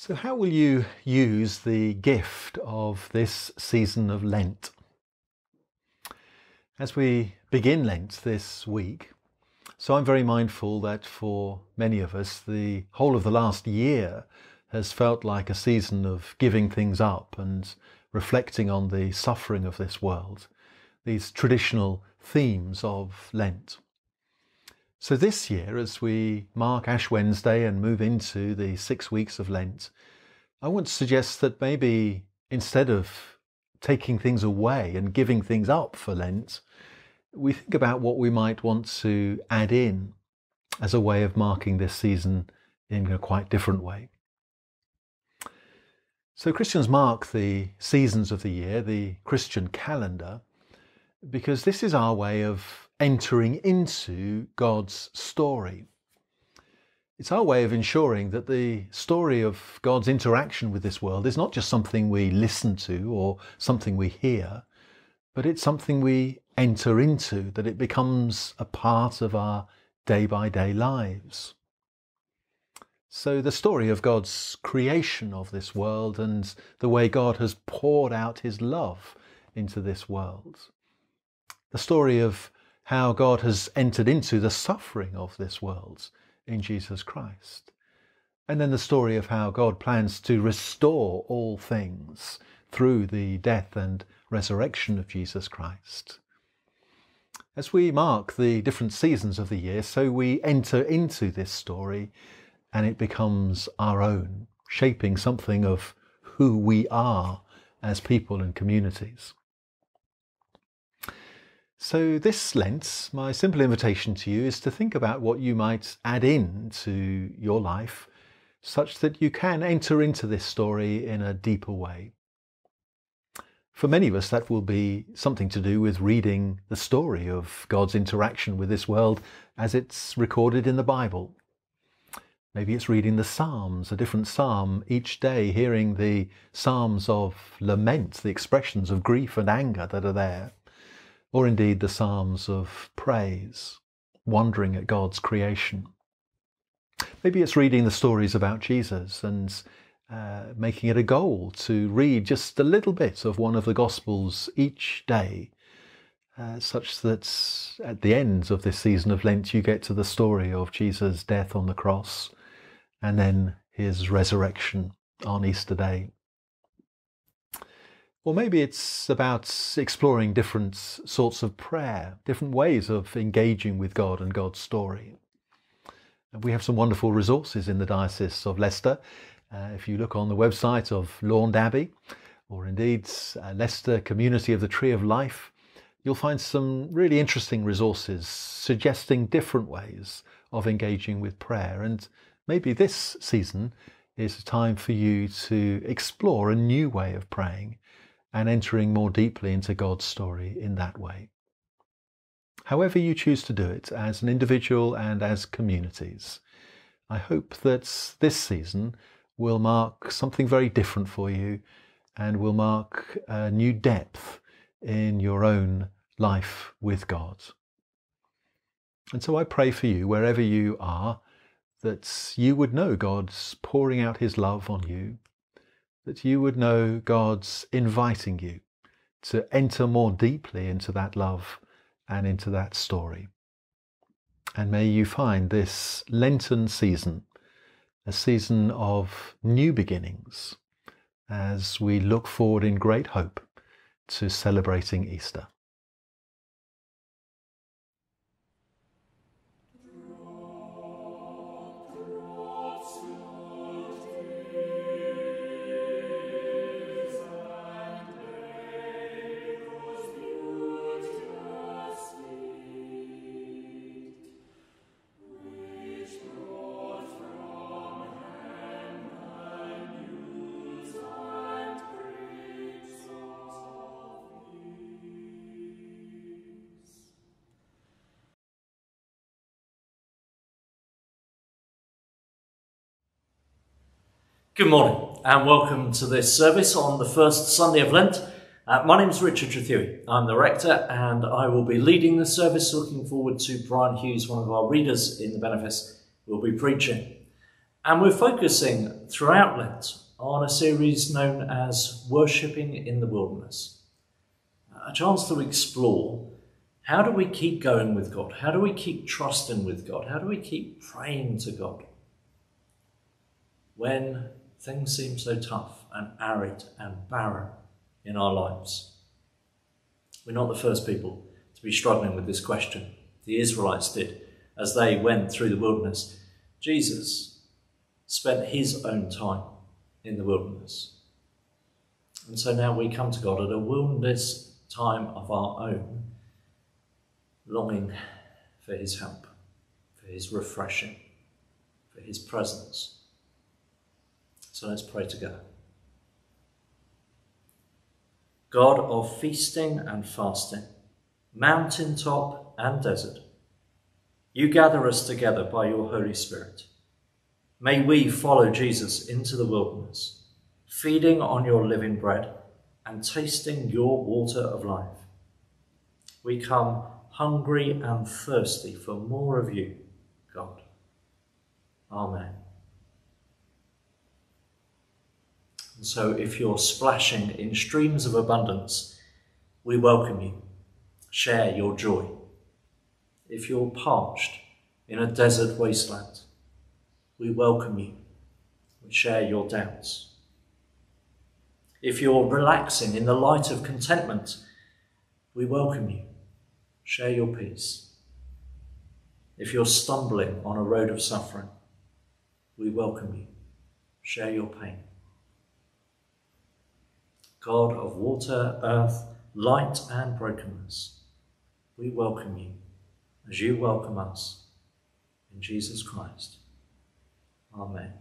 So, how will you use the gift of this season of Lent? As we begin Lent this week, so I'm very mindful that for many of us, the whole of the last year has felt like a season of giving things up and reflecting on the suffering of this world, these traditional themes of Lent. So, this year, as we mark Ash Wednesday and move into the six weeks of Lent, I want to suggest that maybe instead of taking things away and giving things up for Lent, we think about what we might want to add in as a way of marking this season in a quite different way. So, Christians mark the seasons of the year, the Christian calendar, because this is our way of entering into God's story. It's our way of ensuring that the story of God's interaction with this world is not just something we listen to or something we hear, but it's something we enter into, that it becomes a part of our day by day lives. So, the story of God's creation of this world and the way God has poured out his love into this world. The story of how God has entered into the suffering of this world in Jesus Christ. And then the story of how God plans to restore all things through the death and resurrection of Jesus Christ. As we mark the different seasons of the year, so we enter into this story and it becomes our own, shaping something of who we are as people and communities. So, this Lent, my simple invitation to you is to think about what you might add in to your life such that you can enter into this story in a deeper way. For many of us, that will be something to do with reading the story of God's interaction with this world as it's recorded in the Bible. Maybe it's reading the Psalms, a different psalm each day, hearing the psalms of lament, the expressions of grief and anger that are there or indeed the Psalms of praise, wondering at God's creation. Maybe it's reading the stories about Jesus and uh, making it a goal to read just a little bit of one of the Gospels each day, uh, such that at the end of this season of Lent you get to the story of Jesus' death on the cross and then his resurrection on Easter Day. Or maybe it's about exploring different sorts of prayer, different ways of engaging with God and God's story. We have some wonderful resources in the Diocese of Leicester. Uh, if you look on the website of Launde Abbey, or indeed uh, Leicester Community of the Tree of Life, you'll find some really interesting resources suggesting different ways of engaging with prayer. And maybe this season is a time for you to explore a new way of praying and entering more deeply into God's story in that way. However, you choose to do it as an individual and as communities, I hope that this season will mark something very different for you and will mark a new depth in your own life with God. And so I pray for you, wherever you are, that you would know God's pouring out his love on you, that you would know God's inviting you to enter more deeply into that love and into that story. And may you find this Lenten season a season of new beginnings as we look forward in great hope to celebrating Easter. Good morning and welcome to this service on the first Sunday of Lent. Uh, my name is Richard Trethewey. I'm the rector and I will be leading the service. Looking forward to Brian Hughes, one of our readers in the benefice, will be preaching. And we're focusing throughout Lent on a series known as Worshipping in the Wilderness. A chance to explore how do we keep going with God? How do we keep trusting with God? How do we keep praying to God when things seem so tough and arid and barren in our lives? We're not the first people to be struggling with this question. The Israelites did as they went through the wilderness. Jesus spent his own time in the wilderness. And so now we come to God at a wilderness time of our own, longing for his help, for his refreshing, for his presence. So let's pray together. God of feasting and fasting, mountaintop and desert, you gather us together by your Holy Spirit. May we follow Jesus into the wilderness, feeding on your living bread and tasting your water of life. We come hungry and thirsty for more of you, God. Amen. And so, if you're splashing in streams of abundance, we welcome you. Share your joy. If you're parched in a desert wasteland, we welcome you. We share your doubts. If you're relaxing in the light of contentment, we welcome you. Share your peace. If you're stumbling on a road of suffering, we welcome you. Share your pain. God of water, earth, light, and brokenness, we welcome you as you welcome us in Jesus Christ. Amen.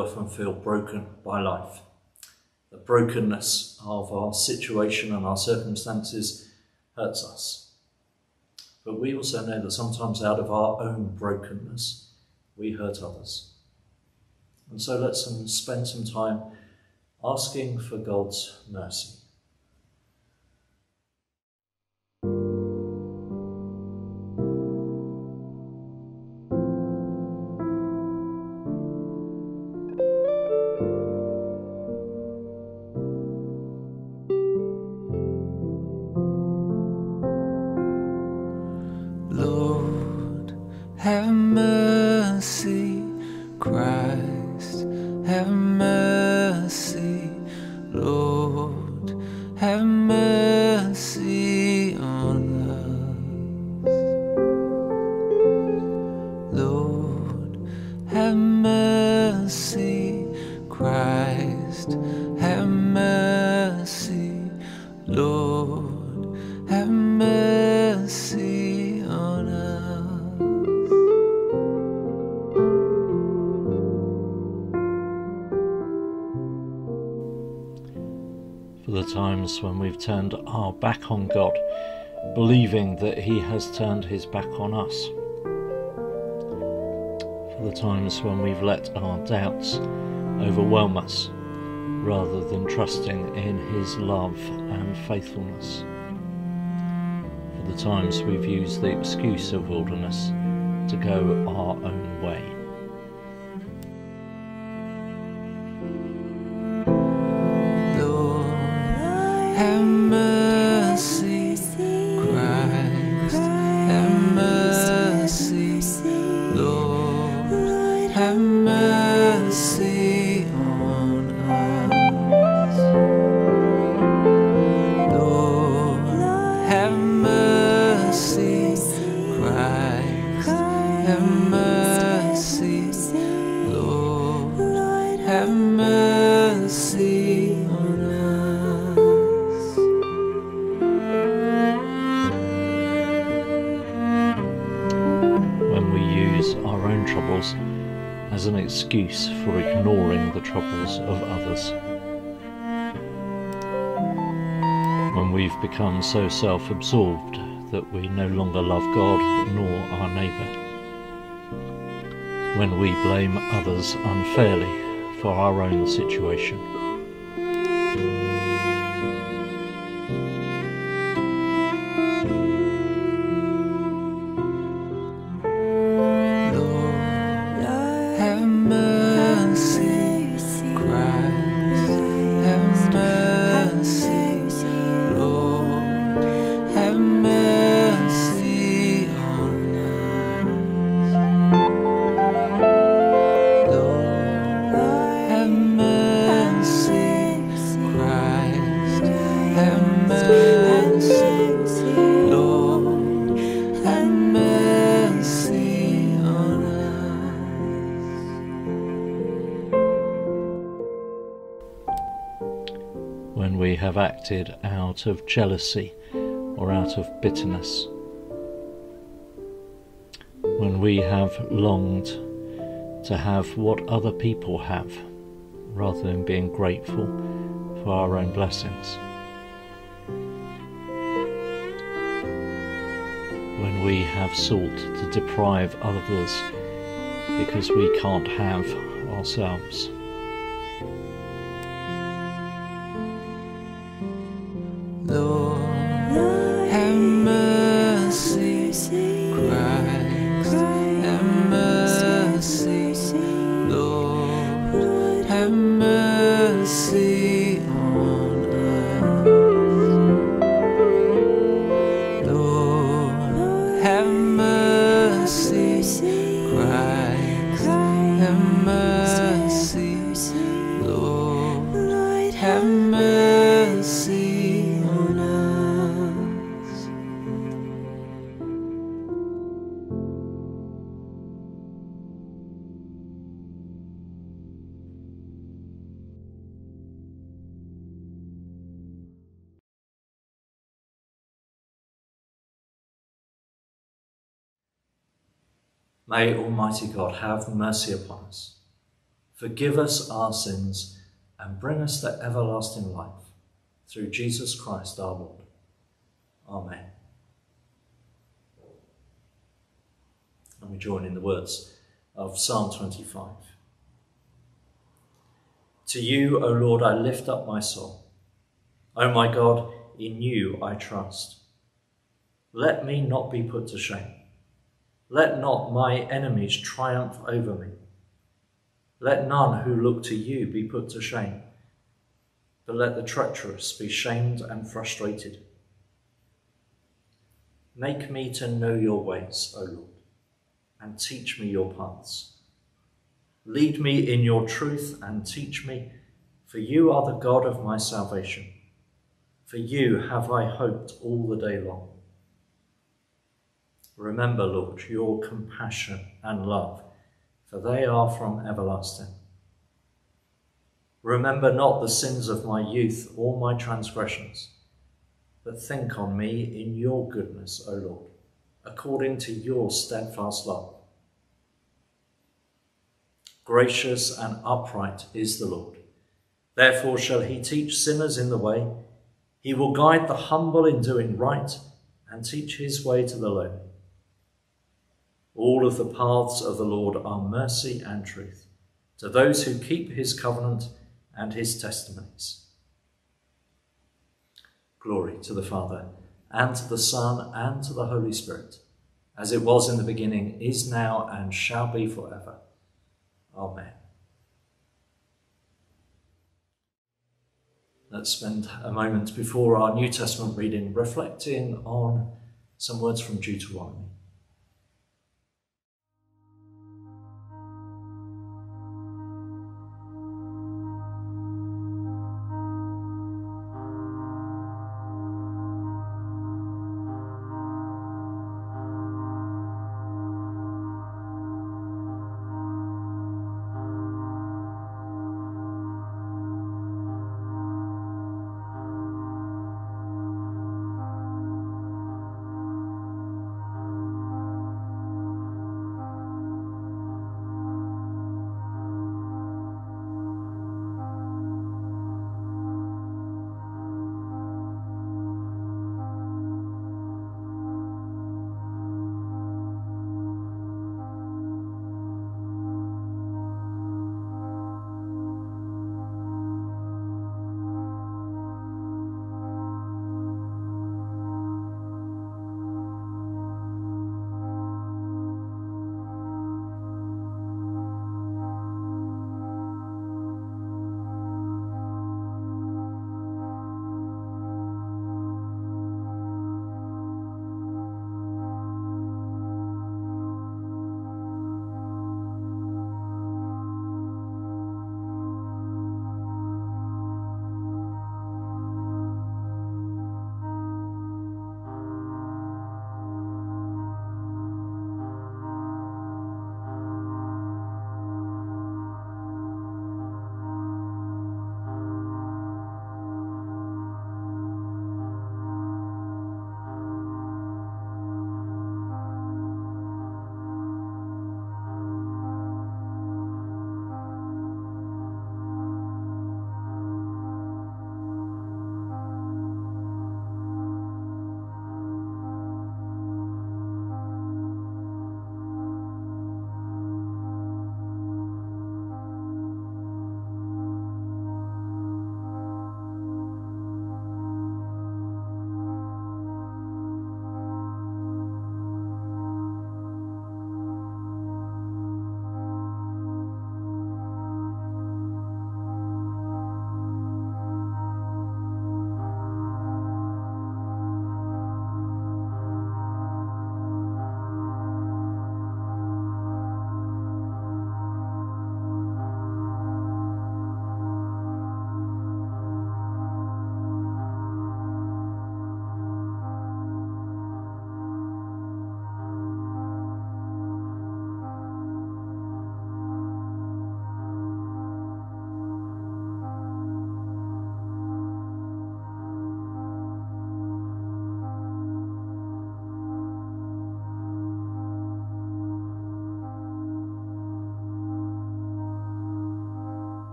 Often feel broken by life. The brokenness of our situation and our circumstances hurts us. But we also know that sometimes out of our own brokenness, we hurt others. And so let's um, spend some time asking for God's mercy. Times when we've turned our back on God, believing that He has turned His back on us. For the times when we've let our doubts overwhelm us rather than trusting in His love and faithfulness. For the times we've used the excuse of wilderness to go our own way. Become so self absorbed that we no longer love God nor our neighbour. When we blame others unfairly for our own situation. Acted out of jealousy or out of bitterness. When we have longed to have what other people have rather than being grateful for our own blessings. When we have sought to deprive others because we can't have ourselves. May Almighty God have mercy upon us, Forgive us our sins and bring us to everlasting life through Jesus Christ our Lord. Amen. And we join in the words of Psalm 25. To you, O Lord, I lift up my soul. O my God, in you I trust. Let me not be put to shame. Let not my enemies triumph over me. Let none who look to you be put to shame, but let the treacherous be shamed and frustrated. Make me to know your ways, O Lord, and teach me your paths. Lead me in your truth and teach me, for you are the God of my salvation. For you have I hoped all the day long. Remember, Lord, your compassion and love, for they are from everlasting. Remember not the sins of my youth or my transgressions, but think on me in your goodness, O Lord, according to your steadfast love. Gracious and upright is the Lord. Therefore shall he teach sinners in the way. He will guide the humble in doing right and teach his way to the lowly. All of the paths of the Lord are mercy and truth to those who keep his covenant and his testimonies. Glory to the Father, and to the Son, and to the Holy Spirit, as it was in the beginning, is now, and shall be forever. Amen. Let's spend a moment before our New Testament reading reflecting on some words from Deuteronomy.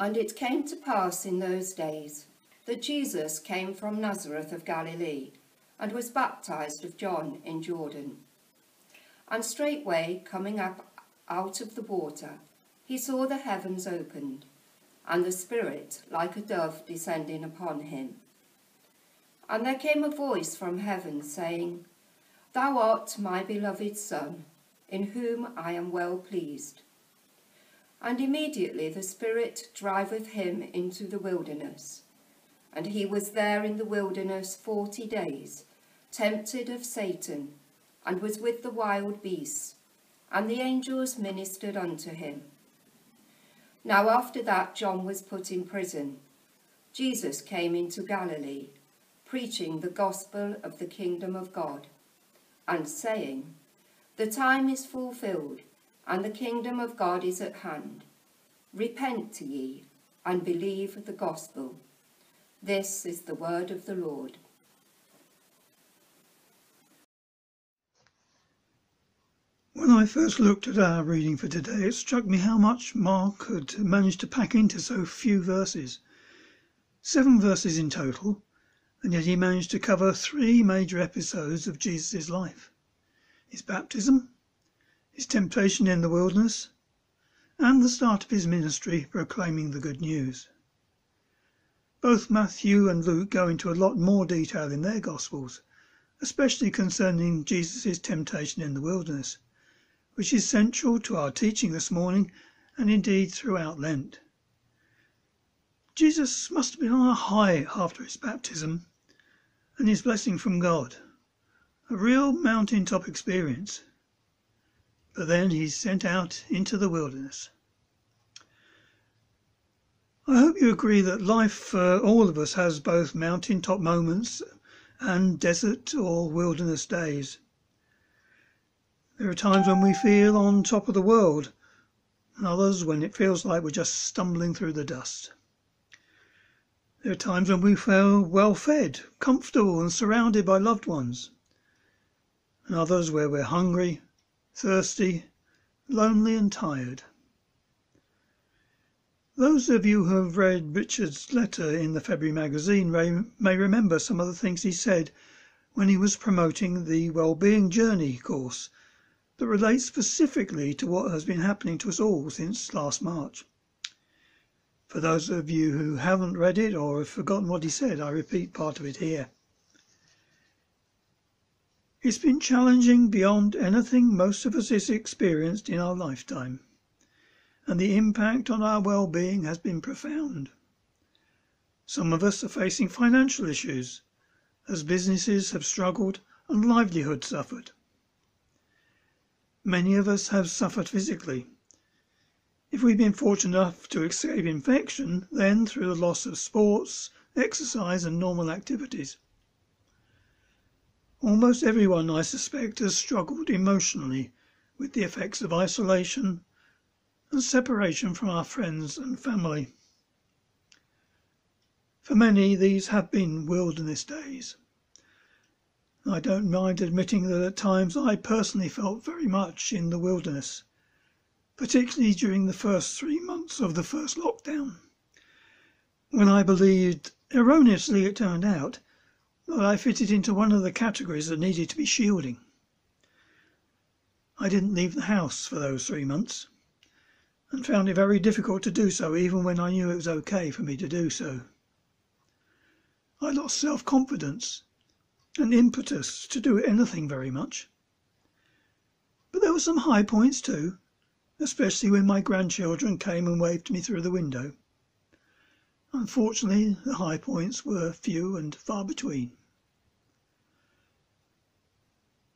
And it came to pass in those days that Jesus came from Nazareth of Galilee and was baptized of John in Jordan. And straightway coming up out of the water, he saw the heavens opened, and the Spirit like a dove descending upon him. And there came a voice from heaven saying, Thou art my beloved Son, in whom I am well pleased. And immediately the Spirit driveth him into the wilderness. And he was there in the wilderness forty days, tempted of Satan, and was with the wild beasts, and the angels ministered unto him. Now after that John was put in prison, Jesus came into Galilee, preaching the gospel of the kingdom of God, and saying, The time is fulfilled, and the kingdom of God is at hand. Repent to ye, and believe the gospel. This is the word of the Lord. When I first looked at our reading for today, it struck me how much Mark had managed to pack into so few verses. Seven verses in total, and yet he managed to cover three major episodes of Jesus' life his baptism, his temptation in the wilderness, and the start of his ministry proclaiming the good news. Both Matthew and Luke go into a lot more detail in their Gospels, especially concerning Jesus' temptation in the wilderness, which is central to our teaching this morning and indeed throughout Lent. Jesus must have been on a high after his baptism and his blessing from God, a real mountain top experience then he's sent out into the wilderness. I hope you agree that life for all of us has both mountain top moments and desert or wilderness days. There are times when we feel on top of the world, and others when it feels like we're just stumbling through the dust. There are times when we feel well fed, comfortable, and surrounded by loved ones, and others where we're hungry, thirsty, lonely, and tired. Those of you who have read Richard's letter in the February magazine may remember some of the things he said when he was promoting the Wellbeing Journey course that relates specifically to what has been happening to us all since last March. For those of you who haven't read it or have forgotten what he said, I repeat part of it here. It's been challenging beyond anything most of us has experienced in our lifetime, and the impact on our well-being has been profound. Some of us are facing financial issues as businesses have struggled and livelihood suffered. Many of us have suffered physically. If we've been fortunate enough to escape infection, then through the loss of sports, exercise and normal activities. Almost everyone, I suspect, has struggled emotionally with the effects of isolation and separation from our friends and family. For many, these have been wilderness days. I don't mind admitting that at times I personally felt very much in the wilderness, particularly during the first three months of the first lockdown, when I believed, erroneously it turned out, that I fitted into one of the categories that needed to be shielding. I didn't leave the house for those three months and found it very difficult to do so even when I knew it was okay for me to do so. I lost self-confidence and impetus to do anything very much. But there were some high points too, especially when my grandchildren came and waved me through the window. Unfortunately, the high points were few and far between.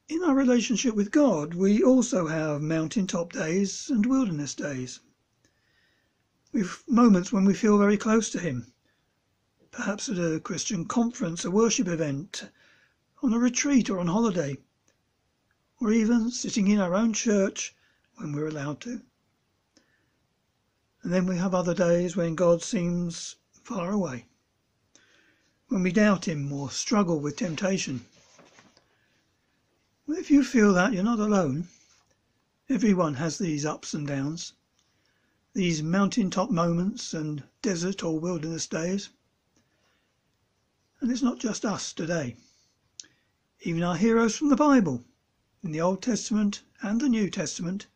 In our relationship with God, we also have mountaintop days and wilderness days. We've moments when we feel very close to Him, perhaps at a Christian conference, a worship event, on a retreat or on holiday, or even sitting in our own church when we're allowed to. And then we have other days when God seems far away, when we doubt Him or struggle with temptation. well, If you feel that, you're not alone. Everyone has these ups and downs. these mountaintop moments and desert or wilderness days. And it's not just us today. Even our heroes from the Bible, in the Old Testament and the New Testament,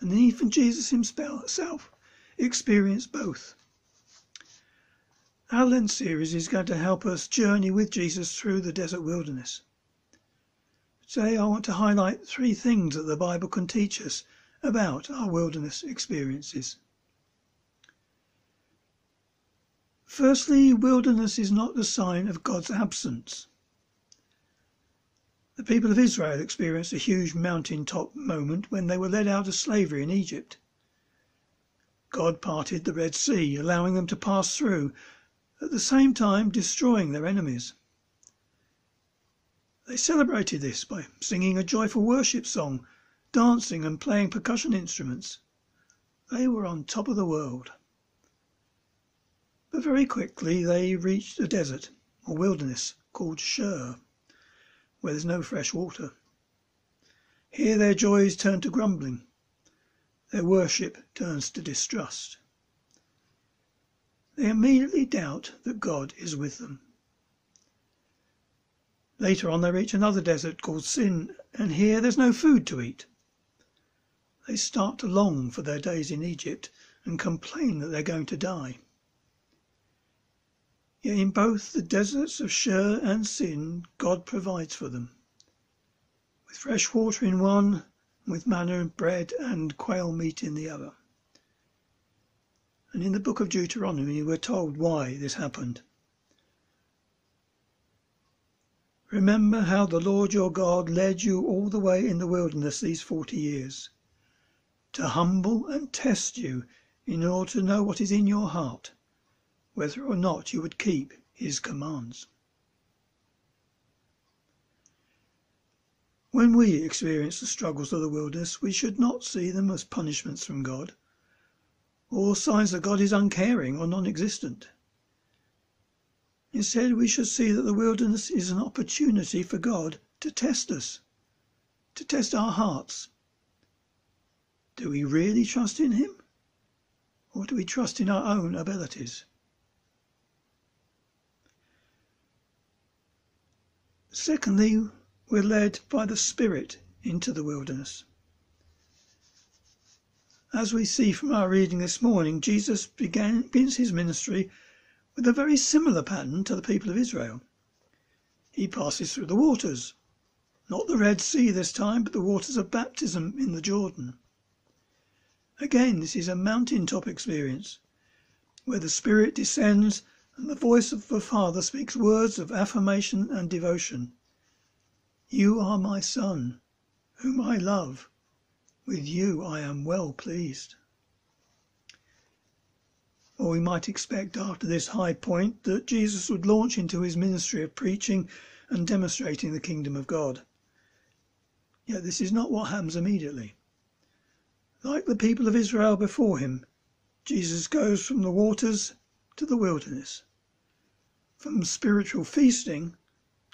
and even Jesus himself, experienced both. Our Lent series is going to help us journey with Jesus through the desert wilderness. Today I want to highlight three things that the Bible can teach us about our wilderness experiences. Firstly, wilderness is not the sign of God's absence. The people of Israel experienced a huge mountain top moment when they were led out of slavery in Egypt. God parted the Red Sea, allowing them to pass through, at the same time destroying their enemies. They celebrated this by singing a joyful worship song, dancing and playing percussion instruments. They were on top of the world. But very quickly they reached a desert or wilderness called Shur, where there's no fresh water. Here their joys turn to grumbling, their worship turns to distrust. They immediately doubt that God is with them. Later on, they reach another desert called Sin, and here there's no food to eat. They start to long for their days in Egypt and complain that they're going to die. Yet in both the deserts of Shur and Sin, God provides for them, with fresh water in one, with manna and bread and quail meat in the other. And in the book of Deuteronomy, we're told why this happened. Remember how the Lord your God led you all the way in the wilderness these forty years, to humble and test you in order to know what is in your heart whether or not you would keep his commands. When we experience the struggles of the wilderness, we should not see them as punishments from God, or signs that God is uncaring or non existent. Instead, we should see that the wilderness is an opportunity for God to test us, to test our hearts. Do we really trust in Him? Or do we trust in our own abilities? Secondly, we're led by the Spirit into the wilderness. As we see from our reading this morning, Jesus began, begins his ministry with a very similar pattern to the people of Israel. He passes through the waters, not the Red Sea this time, but the waters of baptism in the Jordan. Again, this is a mountaintop experience where the Spirit descends and the voice of the Father speaks words of affirmation and devotion. You are my Son, whom I love. With you I am well pleased. Or we might expect after this high point that Jesus would launch into his ministry of preaching and demonstrating the kingdom of God. Yet this is not what happens immediately. Like the people of Israel before him, Jesus goes from the waters to the wilderness, from spiritual feasting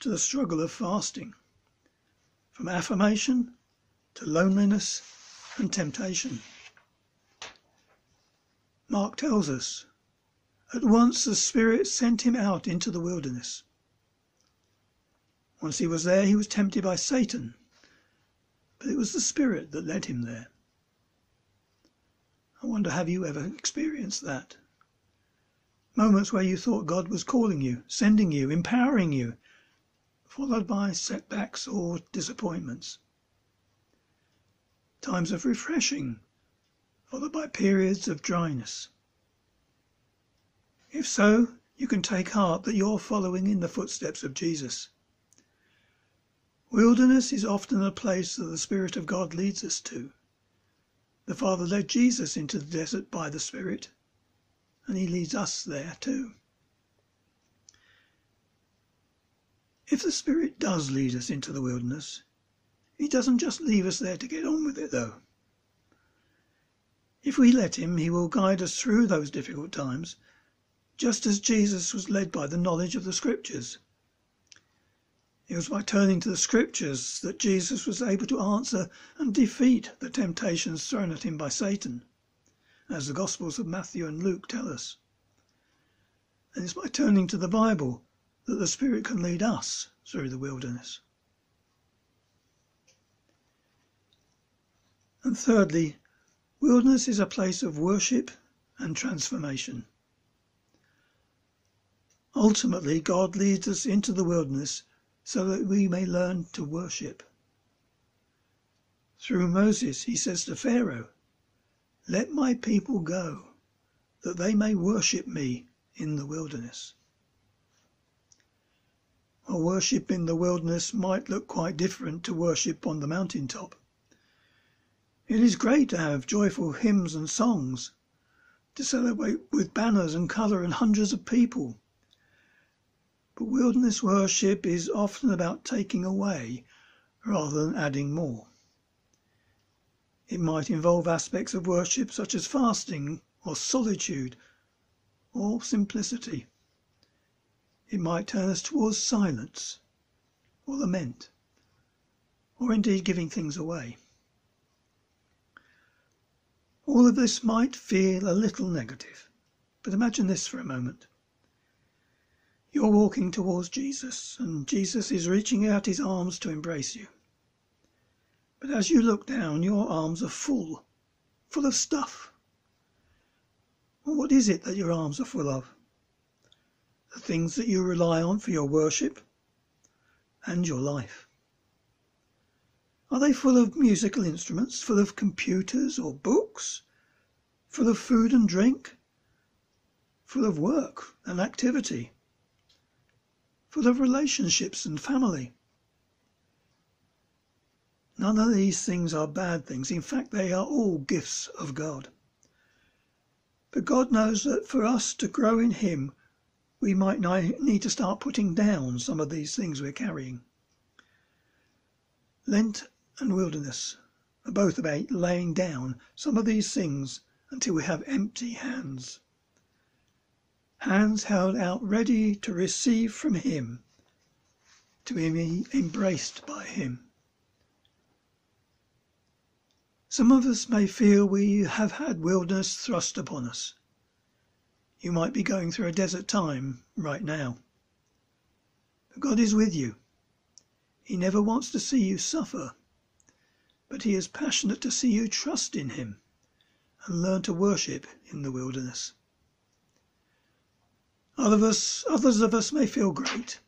to the struggle of fasting, from affirmation to loneliness and temptation. Mark tells us, at once the Spirit sent him out into the wilderness. Once he was there, he was tempted by Satan, but it was the Spirit that led him there. I wonder, have you ever experienced that? Moments where you thought God was calling you, sending you, empowering you, followed by setbacks or disappointments. Times of refreshing, followed by periods of dryness. If so, you can take heart that you're following in the footsteps of Jesus. Wilderness is often a place that the Spirit of God leads us to. The Father led Jesus into the desert by the Spirit and he leads us there too. If the Spirit does lead us into the wilderness, he doesn't just leave us there to get on with it though. If we let him, he will guide us through those difficult times, just as Jesus was led by the knowledge of the Scriptures. It was by turning to the Scriptures that Jesus was able to answer and defeat the temptations thrown at him by Satan as the Gospels of Matthew and Luke tell us. And it's by turning to the Bible that the Spirit can lead us through the wilderness. And thirdly, wilderness is a place of worship and transformation. Ultimately, God leads us into the wilderness so that we may learn to worship. Through Moses, he says to Pharaoh, Let my people go, that they may worship me in the wilderness. Well, worship in the wilderness might look quite different to worship on the mountain top. It is great to have joyful hymns and songs, to celebrate with banners and colour and hundreds of people. But wilderness worship is often about taking away rather than adding more. It might involve aspects of worship such as fasting or solitude or simplicity. It might turn us towards silence or lament or indeed giving things away. All of this might feel a little negative, but imagine this for a moment. You're walking towards Jesus, and Jesus is reaching out his arms to embrace you. But as you look down, your arms are full, full of stuff. Well, what is it that your arms are full of? The things that you rely on for your worship and your life. Are they full of musical instruments, full of computers or books, full of food and drink, full of work and activity, full of relationships and family? None of these things are bad things. In fact, they are all gifts of God. But God knows that for us to grow in Him, we might need to start putting down some of these things we're carrying. Lent and wilderness are both about laying down some of these things until we have empty hands. Hands held out ready to receive from Him, to be embraced by Him. Some of us may feel we have had wilderness thrust upon us. You might be going through a desert time right now. But God is with you. He never wants to see you suffer, but He is passionate to see you trust in Him and learn to worship in the wilderness. Others of us, others of us may feel great.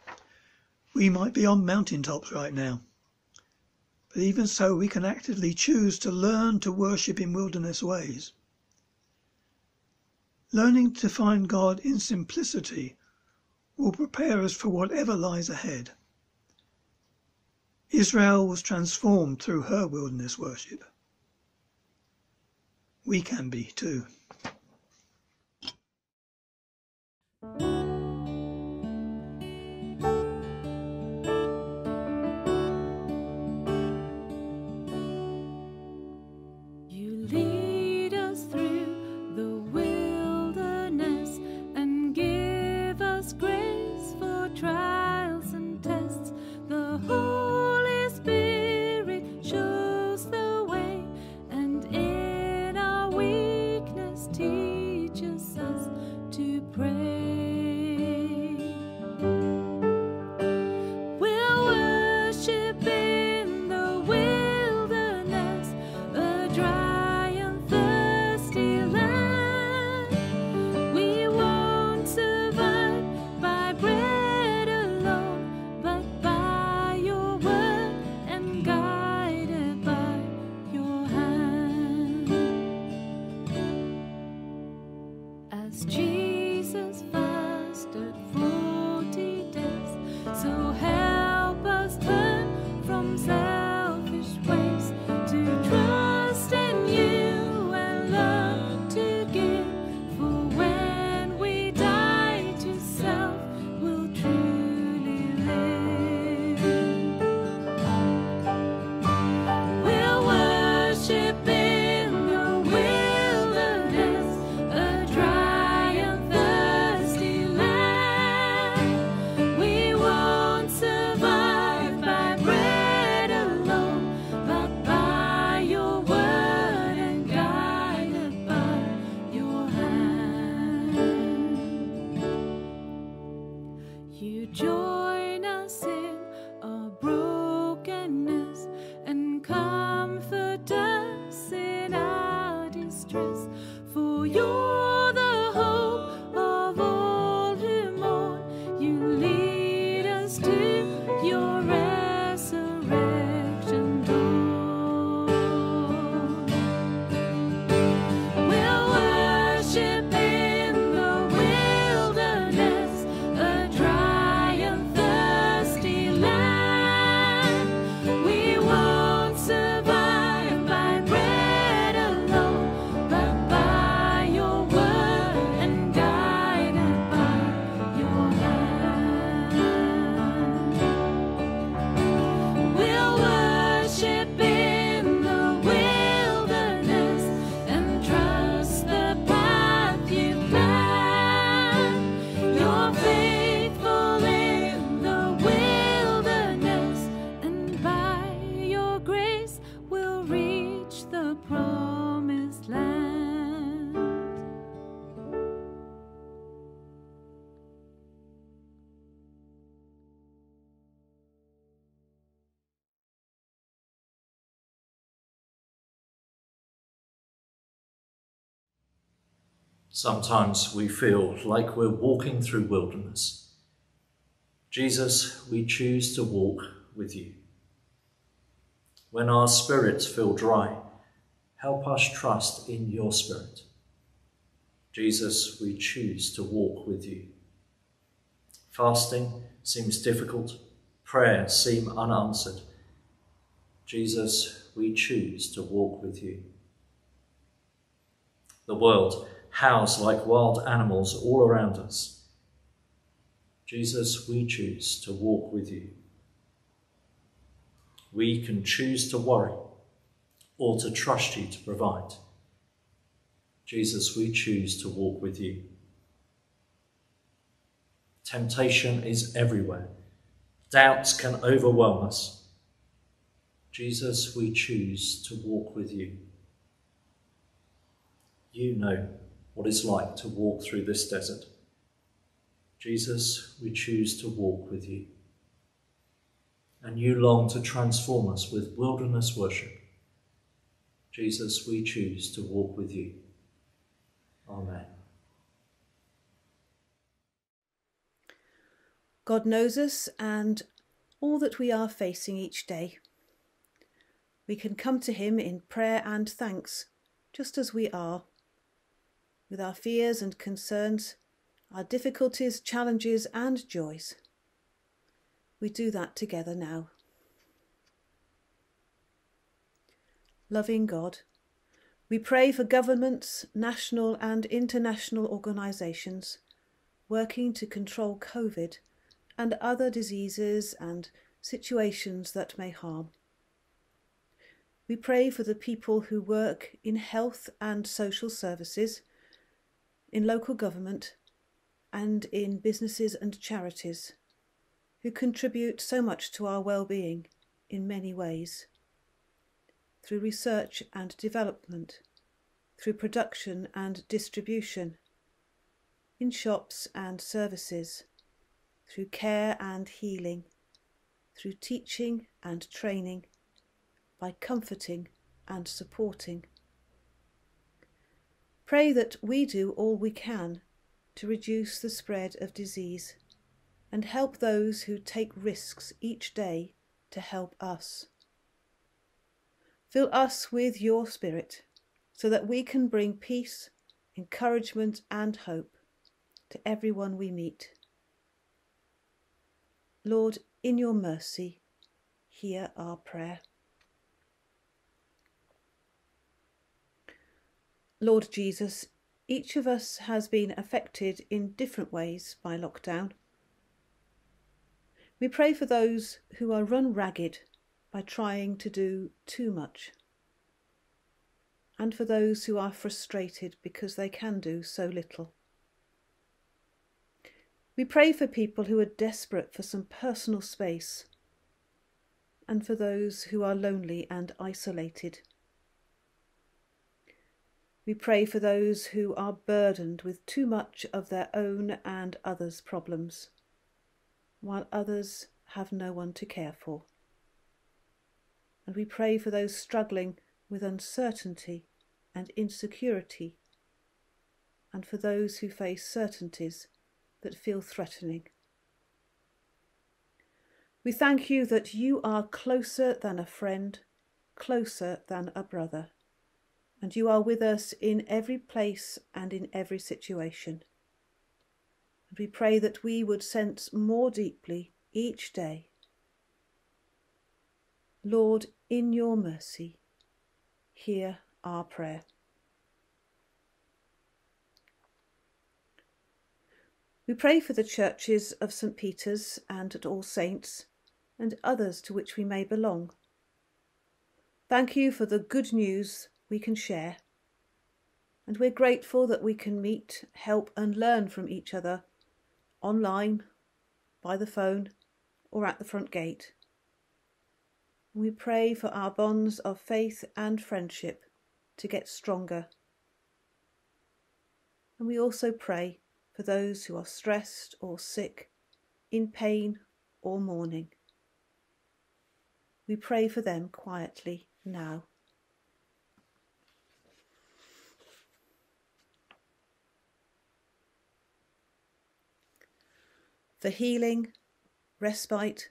We might be on mountain tops right now. But even so, we can actively choose to learn to worship in wilderness ways. Learning to find God in simplicity will prepare us for whatever lies ahead. Israel was transformed through her wilderness worship. We can be too. drive. Sometimes we feel like we're walking through wilderness. Jesus, we choose to walk with you. When our spirits feel dry, help us trust in your spirit. Jesus, we choose to walk with you. Fasting seems difficult, prayers seem unanswered. Jesus, we choose to walk with you. The world house like wild animals all around us. Jesus, we choose to walk with you. We can choose to worry or to trust you to provide. Jesus, we choose to walk with you. Temptation is everywhere. Doubts can overwhelm us. Jesus, we choose to walk with you. You know what it's like to walk through this desert. Jesus, we choose to walk with you. And you long to transform us with wilderness worship. Jesus, we choose to walk with you. Amen. God knows us and all that we are facing each day. We can come to Him in prayer and thanks, just as we are with our fears and concerns, our difficulties, challenges, and joys. We do that together now. Loving God, we pray for governments, national and international organisations working to control COVID and other diseases and situations that may harm. We pray for the people who work in health and social services in local government, and in businesses and charities, who contribute so much to our well-being in many ways. Through research and development, through production and distribution, in shops and services, through care and healing, through teaching and training, by comforting and supporting. Pray that we do all we can to reduce the spread of disease and help those who take risks each day to help us. Fill us with your Spirit so that we can bring peace, encouragement, and hope to everyone we meet. Lord, in your mercy, hear our prayer. Lord Jesus, each of us has been affected in different ways by lockdown. We pray for those who are run ragged by trying to do too much, and for those who are frustrated because they can do so little. We pray for people who are desperate for some personal space, and for those who are lonely and isolated. We pray for those who are burdened with too much of their own and others' problems, while others have no one to care for. And we pray for those struggling with uncertainty and insecurity, and for those who face certainties that feel threatening. We thank you that you are closer than a friend, closer than a brother and you are with us in every place and in every situation. And we pray that we would sense more deeply each day. Lord, in your mercy, hear our prayer. We pray for the churches of St. Peter's and at All Saints and others to which we may belong. Thank you for the good news we can share. And we're grateful that we can meet, help, and learn from each other online, by the phone, or at the front gate. We pray for our bonds of faith and friendship to get stronger. And we also pray for those who are stressed or sick, in pain or mourning. We pray for them quietly now. For healing, respite,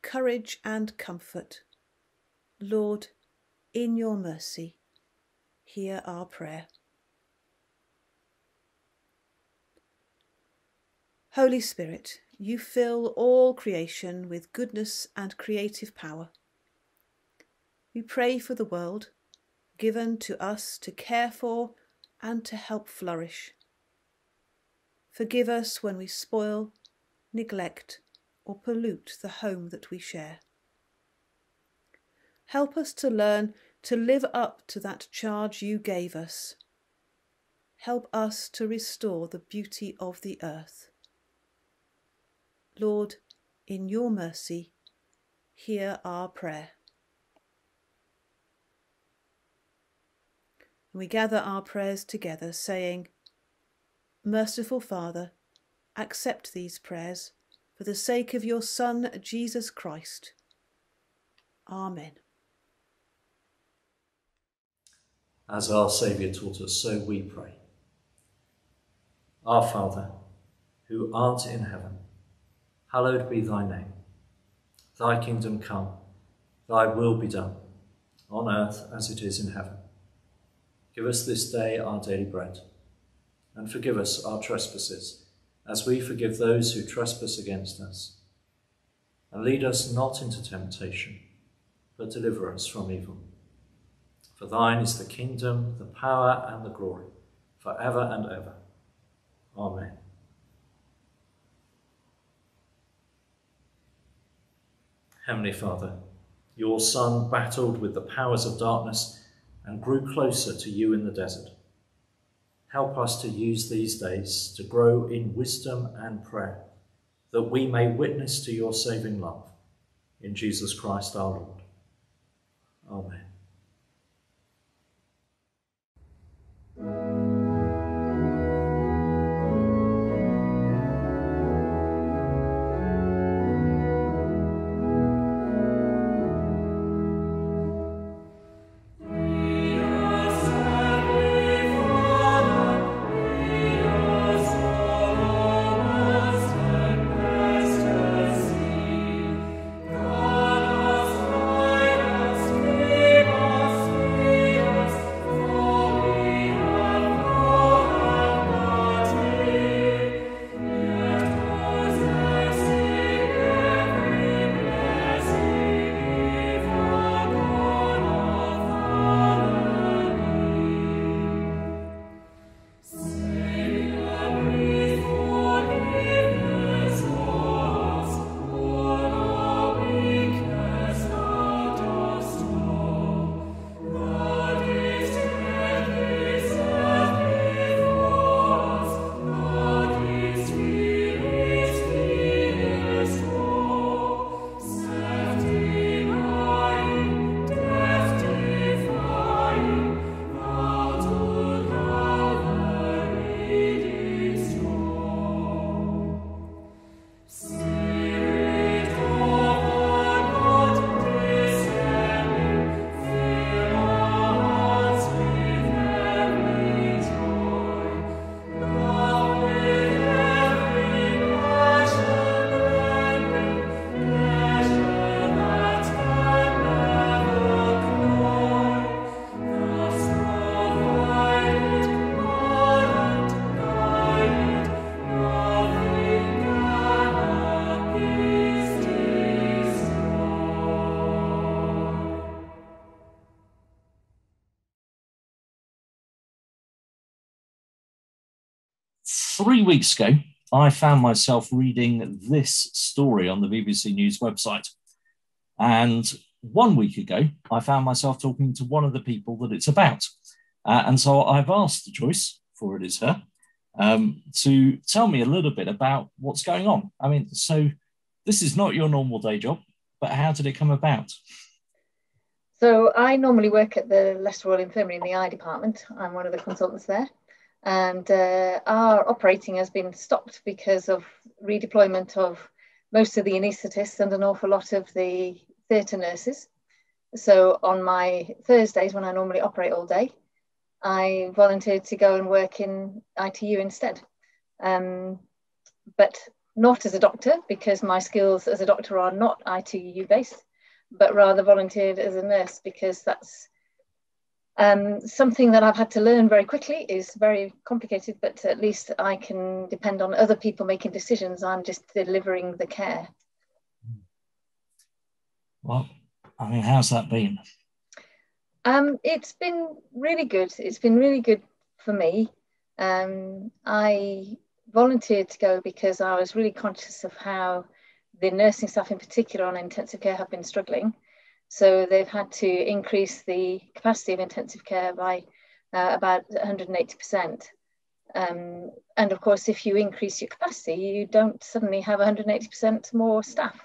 courage, and comfort. Lord, in your mercy, hear our prayer. Holy Spirit, you fill all creation with goodness and creative power. We pray for the world, given to us to care for and to help flourish. Forgive us when we spoil, neglect, or pollute the home that we share. Help us to learn to live up to that charge you gave us. Help us to restore the beauty of the earth. Lord, in your mercy, hear our prayer. We gather our prayers together, saying, Merciful Father, accept these prayers for the sake of your Son, Jesus Christ. Amen. As our Saviour taught us, so we pray. Our Father, who art in heaven, hallowed be thy name. Thy kingdom come, thy will be done, on earth as it is in heaven. Give us this day our daily bread, and forgive us our trespasses, as we forgive those who trespass against us. And lead us not into temptation, but deliver us from evil. For thine is the kingdom, the power, and the glory, for ever and ever. Amen. Heavenly Father, your Son battled with the powers of darkness and grew closer to you in the desert. Help us to use these days to grow in wisdom and prayer, that we may witness to your saving love. In Jesus Christ our Lord. Three weeks ago, I found myself reading this story on the BBC News website. And one week ago, I found myself talking to one of the people that it's about. Uh, and so I've asked Joyce, for it is her, um, to tell me a little bit about what's going on. I mean, so this is not your normal day job, but how did it come about? So I normally work at the Leicester Royal Infirmary in the eye department. I'm one of the consultants there and uh, our operating has been stopped because of redeployment of most of the anaesthetists and an awful lot of the theatre nurses. So on my Thursdays, when I normally operate all day, I volunteered to go and work in ITU instead. Um, but not as a doctor because my skills as a doctor are not ITU based, but rather volunteered as a nurse because that's um, something that I've had to learn very quickly is very complicated, but at least I can depend on other people making decisions. I'm just delivering the care. Well, I mean, how's that been? Um, it's been really good. It's been really good for me. Um, I volunteered to go because I was really conscious of how the nursing staff in particular on intensive care have been struggling. So they've had to increase the capacity of intensive care by uh, about 180%. Um, and of course, if you increase your capacity, you don't suddenly have 180% more staff.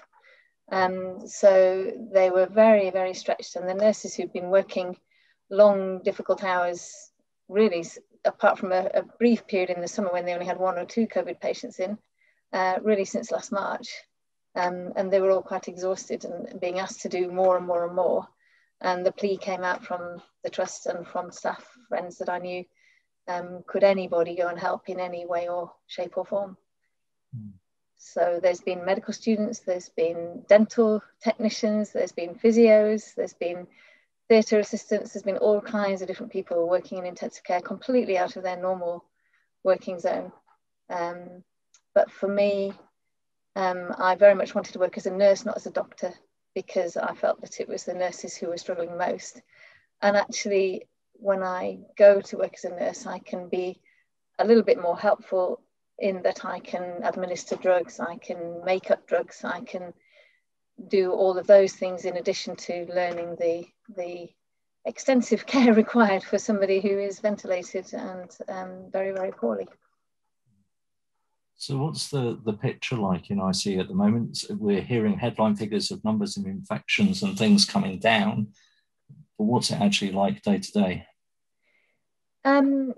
Um, so they were very, very stretched. And the nurses who've been working long, difficult hours, really, apart from a, a brief period in the summer when they only had one or two COVID patients in, uh, really since last March, um, and they were all quite exhausted and being asked to do more and more and more. And the plea came out from the trust and from staff friends that I knew. Um, could anybody go and help in any way or shape or form? Mm. So there's been medical students, there's been dental technicians, there's been physios, there's been theatre assistants, there's been all kinds of different people working in intensive care completely out of their normal working zone. Um, but for me, um, I very much wanted to work as a nurse, not as a doctor, because I felt that it was the nurses who were struggling most. And actually, when I go to work as a nurse, I can be a little bit more helpful in that I can administer drugs, I can make up drugs, I can do all of those things in addition to learning the, the extensive care required for somebody who is ventilated and um, very, very poorly. So what's the, the picture like in IC at the moment? We're hearing headline figures of numbers of infections and things coming down, but what's it actually like day to day? Um,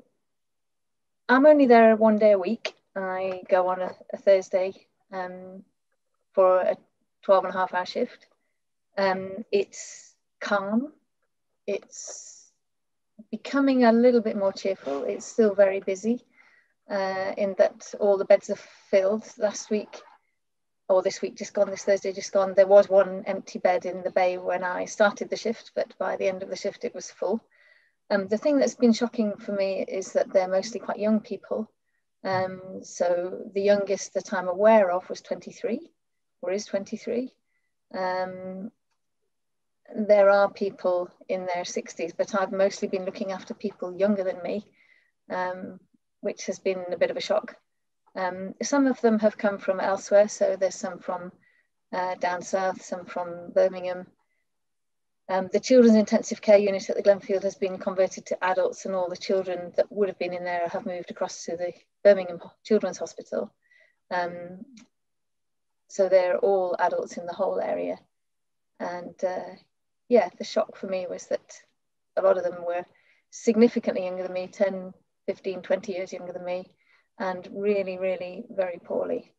I'm only there one day a week. I go on a, a Thursday um, for a 12 and a half hour shift. Um, it's calm. It's becoming a little bit more cheerful. It's still very busy uh, in that all the beds are filled. Last week, or this week just gone, this Thursday just gone, there was one empty bed in the bay when I started the shift, but by the end of the shift it was full. Um, the thing that's been shocking for me is that they're mostly quite young people. Um, so the youngest that I'm aware of was 23, or is 23. Um, there are people in their 60s, but I've mostly been looking after people younger than me. Which has been a bit of a shock. Um, some of them have come from elsewhere, so there's some from uh, down south, some from Birmingham. Um, the children's intensive care unit at the Glenfield has been converted to adults, and all the children that would have been in there have moved across to the Birmingham Children's Hospital. Um, so they're all adults in the whole area. And uh, yeah, the shock for me was that a lot of them were significantly younger than me 10, 15, 20 years younger than me, and really, really very poorly.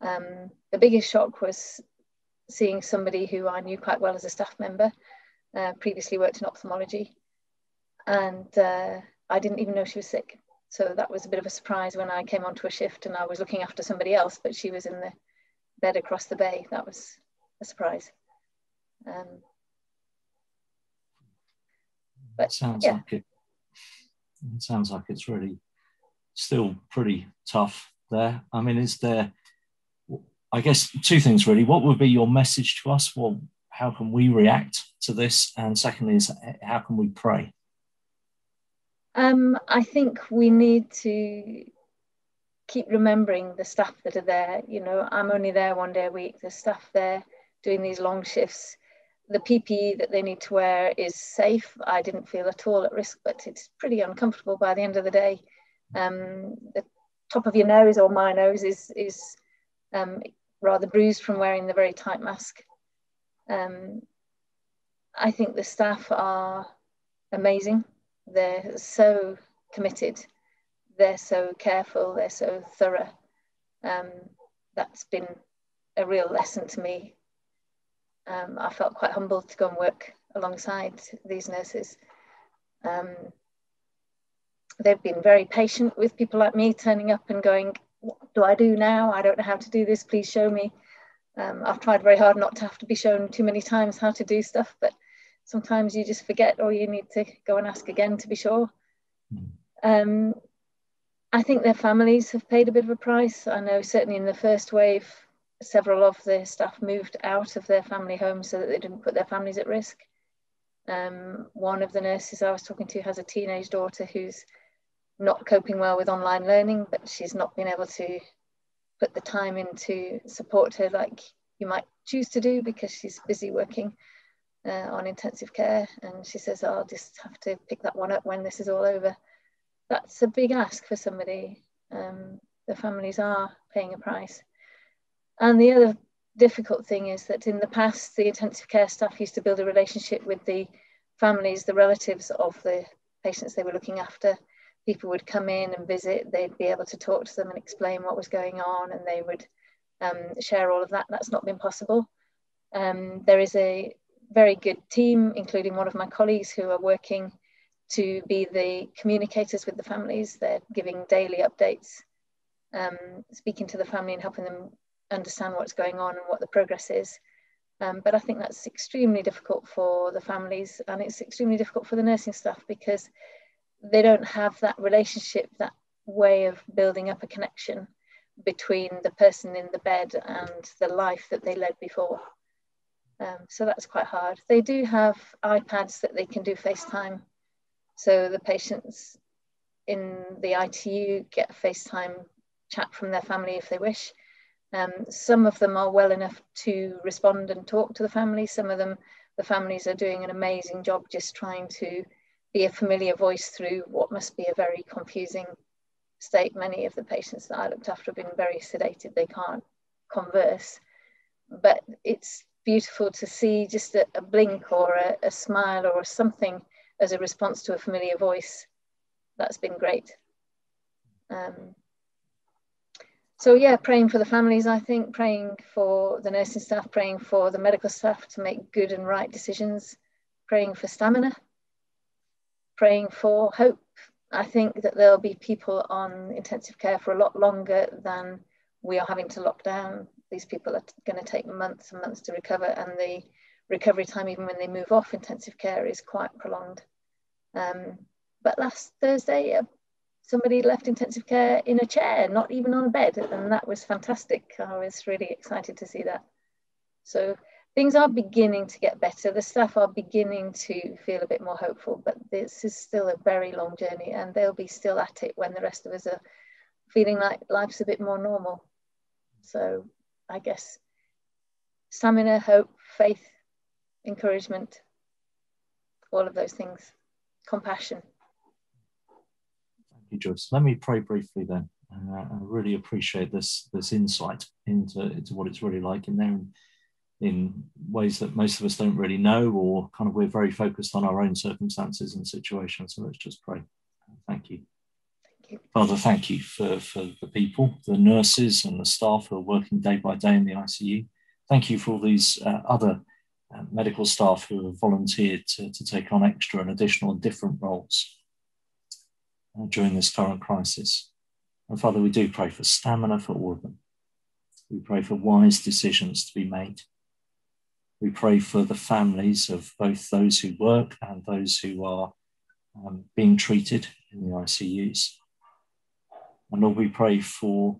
Um, the biggest shock was seeing somebody who I knew quite well as a staff member, uh, previously worked in ophthalmology, and uh, I didn't even know she was sick. So that was a bit of a surprise when I came onto a shift and I was looking after somebody else, but she was in the bed across the bay. That was a surprise. Um, but sounds yeah. like it it sounds like it's really still pretty tough there. I mean, is there, I guess, two things really. What would be your message to us? Well, how can we react to this? And secondly, is how can we pray? Um, I think we need to keep remembering the staff that are there. You know, I'm only there one day a week. The staff there doing these long shifts the PPE that they need to wear is safe. I didn't feel at all at risk, but it's pretty uncomfortable by the end of the day. Um, the top of your nose or my nose is, is um, rather bruised from wearing the very tight mask. Um, I think the staff are amazing. They're so committed. They're so careful. They're so thorough. Um, that's been a real lesson to me um, I felt quite humbled to go and work alongside these nurses. Um, they've been very patient with people like me turning up and going, what do I do now? I don't know how to do this. Please show me. Um, I've tried very hard not to have to be shown too many times how to do stuff, but sometimes you just forget or you need to go and ask again to be sure. Mm. Um, I think their families have paid a bit of a price. I know certainly in the first wave, several of the staff moved out of their family homes so that they didn't put their families at risk. Um, one of the nurses I was talking to has a teenage daughter who's not coping well with online learning, but she's not been able to put the time in to support her like you might choose to do because she's busy working uh, on intensive care. And she says, oh, I'll just have to pick that one up when this is all over. That's a big ask for somebody. Um, the families are paying a price. And the other difficult thing is that in the past, the intensive care staff used to build a relationship with the families, the relatives of the patients they were looking after. People would come in and visit, they'd be able to talk to them and explain what was going on, and they would um, share all of that. That's not been possible. Um, there is a very good team, including one of my colleagues who are working to be the communicators with the families. They're giving daily updates, um, speaking to the family and helping them understand what's going on and what the progress is. Um, but I think that's extremely difficult for the families and it's extremely difficult for the nursing staff because they don't have that relationship, that way of building up a connection between the person in the bed and the life that they led before. Um, so that's quite hard. They do have iPads that they can do FaceTime. So the patients in the ITU get a FaceTime chat from their family if they wish. Um, some of them are well enough to respond and talk to the family. Some of them, the families are doing an amazing job just trying to be a familiar voice through what must be a very confusing state. Many of the patients that I looked after have been very sedated, they can't converse. But it's beautiful to see just a, a blink or a, a, smile or something as a response to a familiar voice. That's been great. Um, so yeah, praying for the families, I think, praying for the nursing staff, praying for the medical staff to make good and right decisions, praying for stamina, praying for hope. I think that there'll be people on intensive care for a lot longer than we are having to lock down. These people are going to take months and months to recover, and the recovery time, even when they move off intensive care, is quite prolonged. Um, but last Thursday, somebody left intensive care in a chair, not even on a bed, and that was fantastic. I was really excited to see that. So things are beginning to get better. The staff are beginning to feel a bit more hopeful, but this is still a very long journey, and they'll be still at it when the rest of us are feeling like life's a bit more normal. So I guess stamina, hope, faith, encouragement, all of those things, compassion you, Joyce. Let me pray briefly then. Uh, I really appreciate this this insight into, into what it's really like in there in, in ways that most of us don't really know, or kind of we're very focused on our own circumstances and situations. So let's just pray. Thank you. Thank you. Father, thank you for, for the people, the nurses and the staff who are working day by day in the ICU. Thank you for all these uh, other uh, medical staff who have volunteered to, to take on extra and additional and different roles during this current crisis. And Father, we do pray for stamina for all of them. We pray for wise decisions to be made. We pray for the families of both those who work and those who are um, being treated in the ICUs. And Lord, we pray for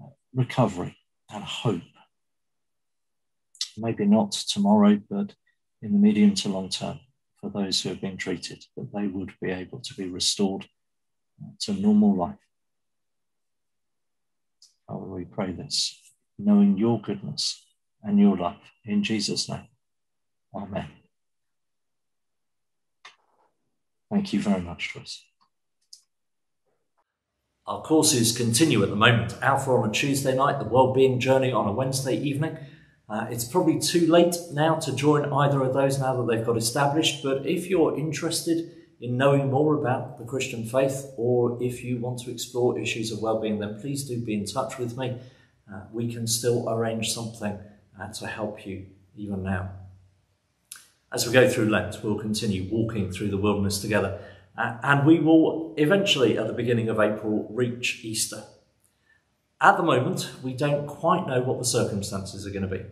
uh, recovery and hope. Maybe not tomorrow, but in the medium to long term for those who have been treated, that they would be able to be restored to normal life. Father, we pray this, knowing your goodness and your love. In Jesus' name, Amen. Thank you very much, Joyce. Our courses continue at the moment. Alpha on a Tuesday night, the Wellbeing Journey on a Wednesday evening. Uh, it's probably too late now to join either of those now that they've got established, but if you're interested, in knowing more about the Christian faith, or if you want to explore issues of well-being, then please do be in touch with me. Uh, we can still arrange something uh, to help you even now. As we go through Lent, we'll continue walking through the wilderness together, uh, and we will eventually, at the beginning of April, reach Easter. At the moment, we don't quite know what the circumstances are going to be.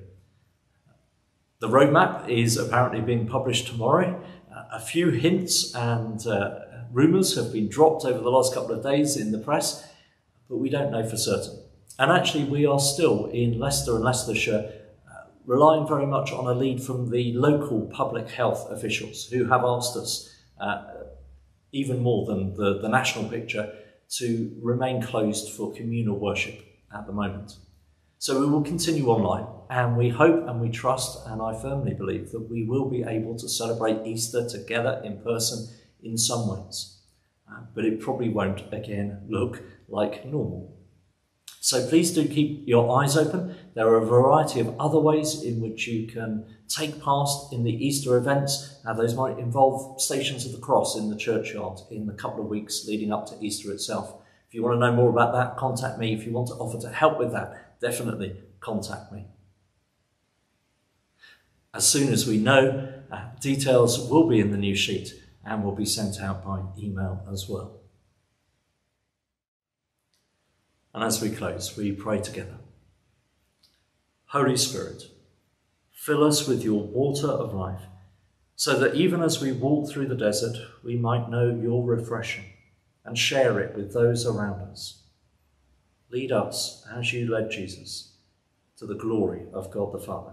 The roadmap is apparently being published tomorrow. A few hints and uh, rumours have been dropped over the last couple of days in the press, but we don't know for certain. And actually, we are still in Leicester and Leicestershire uh, relying very much on a lead from the local public health officials who have asked us, uh, even more than the, the national picture, to remain closed for communal worship at the moment. So we will continue online and we hope and we trust and I firmly believe that we will be able to celebrate Easter together in person in some ways. Uh, but it probably won't again look like normal. So please do keep your eyes open. There are a variety of other ways in which you can take part in the Easter events. Now, those might involve Stations of the Cross in the churchyard in the couple of weeks leading up to Easter itself. If you want to know more about that, contact me. If you want to offer to help with that, definitely contact me. As soon as we know, uh, details will be in the new sheet and will be sent out by email as well. And as we close, we pray together. Holy Spirit, fill us with your water of life, so that even as we walk through the desert, we might know your refreshing and share it with those around us. Lead us, as you led Jesus, to the glory of God the Father.